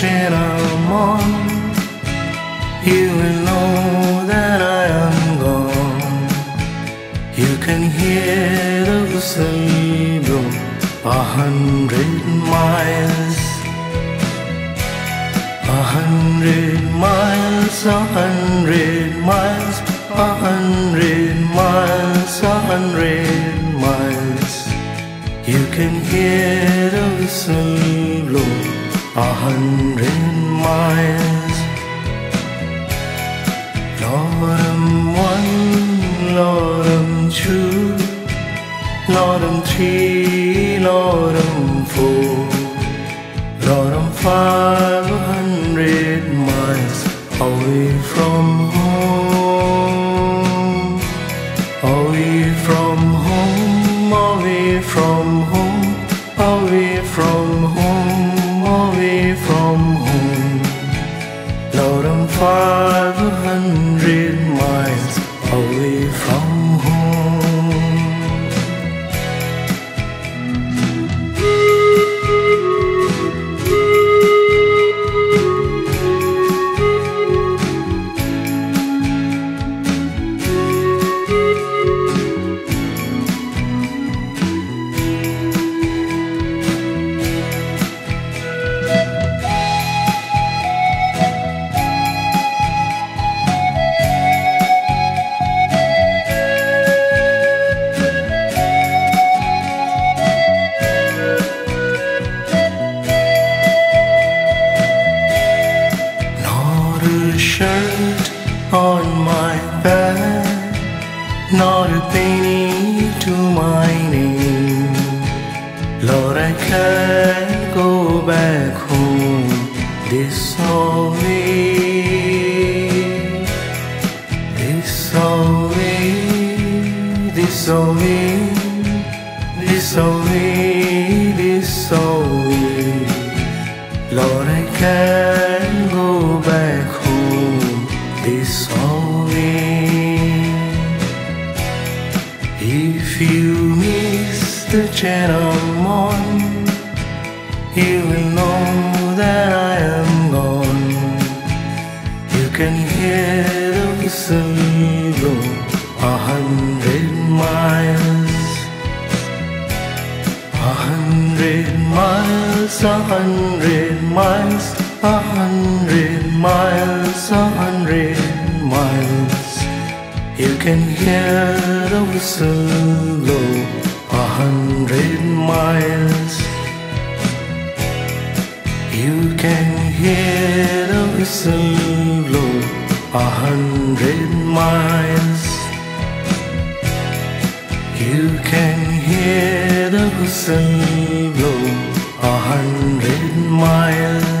gentleman You will know that I am gone. You can hear the whistle blow A hundred miles. A hundred miles, a hundred miles A hundred miles, a hundred miles. You can hear the whistle blow a hundred miles. Lordum one, Lordum two, Lordum three, Lord, on my back, not a penny to my name. Lord, I can't go back home this away, this away, this away, this away, this. Lord, I can't this. If you miss the channel on, you will know that I am gone. You can hear the whistle blow a hundred miles. A hundred miles, a hundred miles, a hundred miles, a hundred. You can hear the whistle blow a hundred miles. You can hear the whistle blow a hundred miles. You can hear the whistle blow a hundred miles.